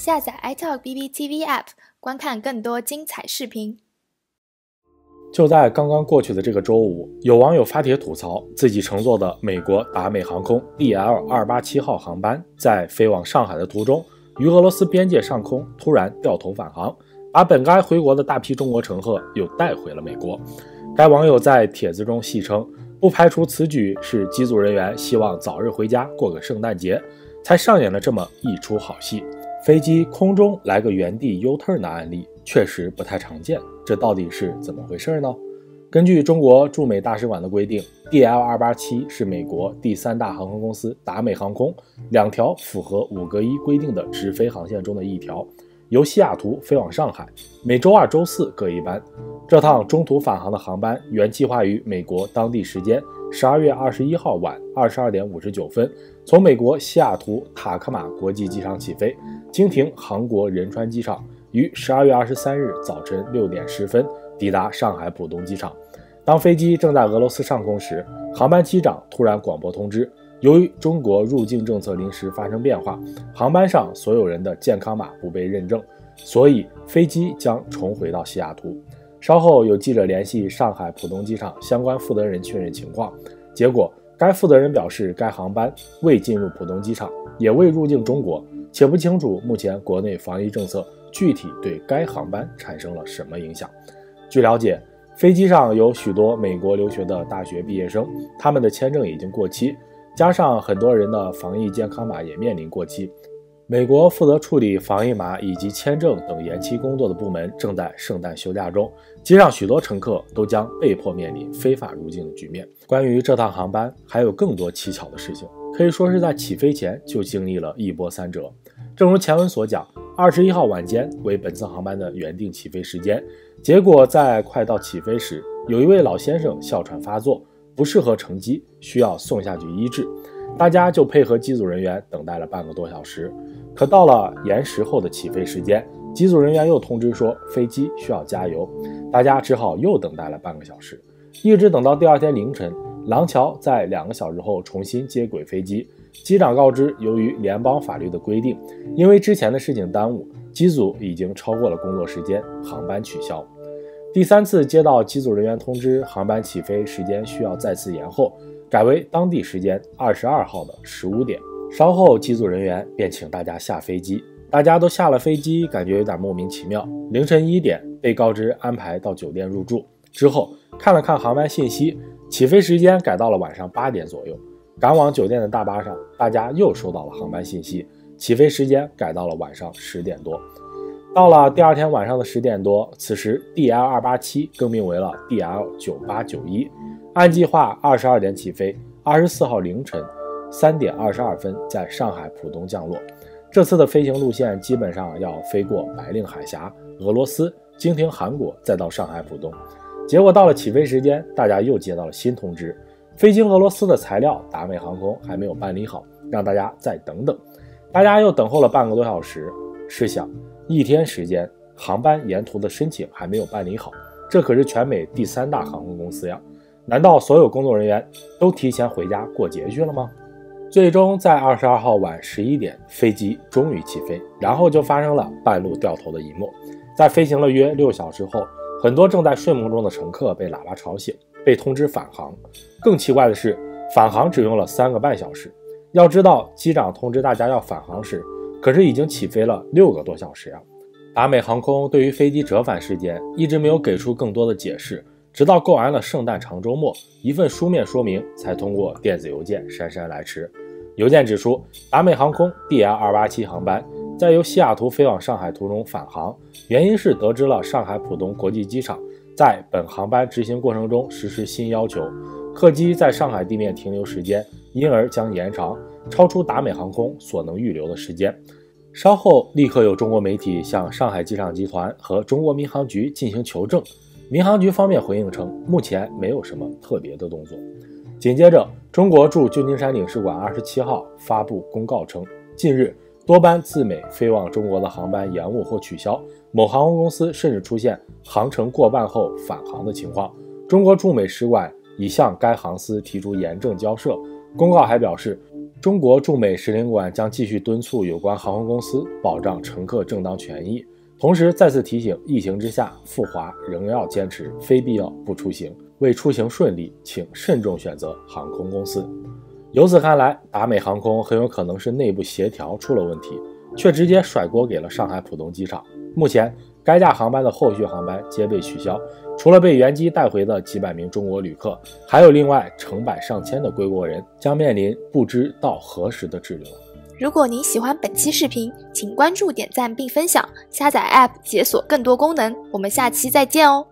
下载 iTalk BBTV App，观看更多精彩视频。就在刚刚过去的这个周五，有网友发帖吐槽，自己乘坐的美国达美航空 DL 二八七号航班在飞往上海的途中，于俄罗斯边界上空突然掉头返航，把本该回国的大批中国乘客又带回了美国。该网友在帖子中戏称，不排除此举是机组人员希望早日回家过个圣诞节，才上演了这么一出好戏。飞机空中来个原地 U turn 的案例确实不太常见，这到底是怎么回事呢？根据中国驻美大使馆的规定，DL 二八七是美国第三大航空公司达美航空两条符合五个一规定的直飞航线中的一条，由西雅图飞往上海，每周二、周四各一班。这趟中途返航的航班原计划于美国当地时间十二月二十一号晚二十二点五十九分从美国西雅图塔克马国际机场起飞。经停韩国仁川机场，于十二月二十三日早晨六点十分抵达上海浦东机场。当飞机正在俄罗斯上空时，航班机长突然广播通知，由于中国入境政策临时发生变化，航班上所有人的健康码不被认证，所以飞机将重回到西雅图。稍后有记者联系上海浦东机场相关负责人确认情况，结果该负责人表示，该航班未进入浦东机场，也未入境中国。且不清楚目前国内防疫政策具体对该航班产生了什么影响。据了解，飞机上有许多美国留学的大学毕业生，他们的签证已经过期，加上很多人的防疫健康码也面临过期。美国负责处理防疫码以及签证等延期工作的部门正在圣诞休假中，机上许多乘客都将被迫面临非法入境的局面。关于这趟航班，还有更多蹊跷的事情。可以说是在起飞前就经历了一波三折。正如前文所讲，二十一号晚间为本次航班的原定起飞时间，结果在快到起飞时，有一位老先生哮喘发作，不适合乘机，需要送下去医治。大家就配合机组人员等待了半个多小时。可到了延时后的起飞时间，机组人员又通知说飞机需要加油，大家只好又等待了半个小时，一直等到第二天凌晨。廊桥在两个小时后重新接轨飞机，机长告知，由于联邦法律的规定，因为之前的事情耽误，机组已经超过了工作时间，航班取消。第三次接到机组人员通知，航班起飞时间需要再次延后，改为当地时间二十二号的十五点。稍后，机组人员便请大家下飞机，大家都下了飞机，感觉有点莫名其妙。凌晨一点被告知安排到酒店入住之后，看了看航班信息。起飞时间改到了晚上八点左右，赶往酒店的大巴上，大家又收到了航班信息，起飞时间改到了晚上十点多。到了第二天晚上的十点多，此时 DL 二八七更名为了 DL 九八九一，按计划二十二点起飞，二十四号凌晨三点二十二分在上海浦东降落。这次的飞行路线基本上要飞过白令海峡、俄罗斯，经停韩国，再到上海浦东。结果到了起飞时间，大家又接到了新通知，飞经俄罗斯的材料达美航空还没有办理好，让大家再等等。大家又等候了半个多小时，试想，一天时间，航班沿途的申请还没有办理好，这可是全美第三大航空公司呀！难道所有工作人员都提前回家过节去了吗？最终在二十二号晚十一点，飞机终于起飞，然后就发生了半路掉头的一幕。在飞行了约六小时后。很多正在睡梦中的乘客被喇叭吵醒，被通知返航。更奇怪的是，返航只用了三个半小时。要知道，机长通知大家要返航时，可是已经起飞了六个多小时呀。达美航空对于飞机折返事件一直没有给出更多的解释，直到过完了圣诞长周末，一份书面说明才通过电子邮件姗姗来迟。邮件指出，达美航空 DL 二八七航班。在由西雅图飞往上海途中返航，原因是得知了上海浦东国际机场在本航班执行过程中实施新要求，客机在上海地面停留时间因而将延长，超出达美航空所能预留的时间。稍后，立刻有中国媒体向上海机场集团和中国民航局进行求证，民航局方面回应称，目前没有什么特别的动作。紧接着，中国驻旧金山领事馆二十七号发布公告称，近日。多班自美飞往中国的航班延误或取消，某航空公司甚至出现航程过半后返航的情况。中国驻美使馆已向该航司提出严正交涉。公告还表示，中国驻美使领馆将继续敦促有关航空公司保障乘客正当权益，同时再次提醒，疫情之下，赴华仍要坚持非必要不出行。为出行顺利，请慎重选择航空公司。由此看来，达美航空很有可能是内部协调出了问题，却直接甩锅给了上海浦东机场。目前，该架航班的后续航班皆被取消，除了被原机带回的几百名中国旅客，还有另外成百上千的归国人将面临不知到何时的滞留。如果您喜欢本期视频，请关注、点赞并分享，下载 App 解锁更多功能。我们下期再见哦！